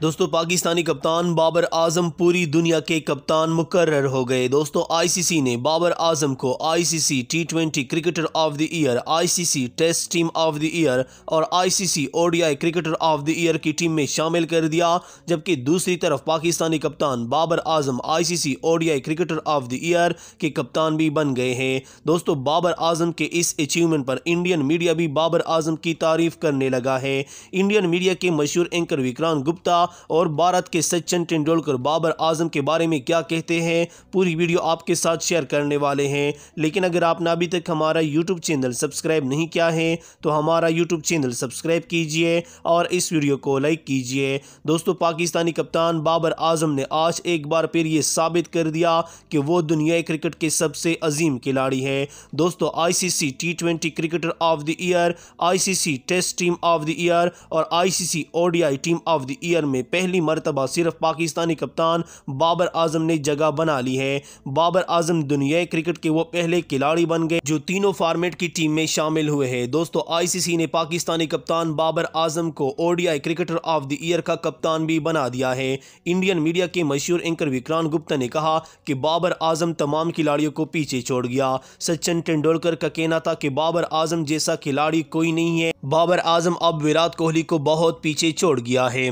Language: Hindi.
दोस्तों, पाकिस्तानी कप्तान बाबर आज़म पूरी दुनिया के कप्तान मुकर्र हो गए। दोस्तों आईसीसी ने बाबर आज़म को ICC T twenty cricketer of the year ICC test team of the year और ICC ODI cricketer of the year की टीम में शामिल कर दिया, जबकि दूसरी तरफ़ पाकिस्तानी कप्तान Babar Azam ICC ODI cricketer of the year के कप्तान भी बन गए हैं। दोस्तों, बाबर आज़म के इस अचीवमेंट पर इंडियन मीडिया भी बाबर आज़म की तारीफ़ करने लगा है। इंडियन मीडिया के मशहूर एंकर विक्रांत गुप्ता और भारत के सचिन तेंदुलकर बाबर आज़म के बारे में क्या कहते हैं, पूरी वीडियो आपके साथ शेयर करने वाले हैं। लेकिन अगर आपने अभी तक हमारा यूट्यूब चैनल सब्सक्राइब नहीं किया है तो हमारा यूट्यूब चैनल सब्सक्राइब कीजिए और इस वीडियो को लाइक कीजिए। दोस्तों, पाकिस्तानी कप्तान बाबर आज़म ने आज एक बार फिर ये साबित कर दिया कि वो दुनिया क्रिकेट के सबसे अजीम खिलाड़ी है। दोस्तों ICC T twenty cricketer of the year ICC test team of the year और ICC ODI team of the year में पहली मरतबा सिर्फ़ पाकिस्तानी कप्तान बाबर आज़म ने जगह बना ली है। बाबर आज़म दुनिया क्रिकेट के वो पहले खिलाड़ी बन गए जो तीनों फॉर्मेट की टीम में शामिल हुए हैं। दोस्तों, आईसीसी ने पाकिस्तानी कप्तान बाबर आज़म को ODI cricketer of the year का कप्तान भी बना दिया है। इंडियन मीडिया के मशहूर एंकर विक्रांत गुप्ता ने कहा कि बाबर आज़म तमाम खिलाड़ियों को पीछे छोड़ गया। सचिन तेंदुलकर का कहना था कि बाबर आज़म जैसा खिलाड़ी कोई नहीं है। बाबर आज़म अब विराट कोहली को बहुत पीछे छोड़ गया है।